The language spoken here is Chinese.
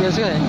没事的。哎。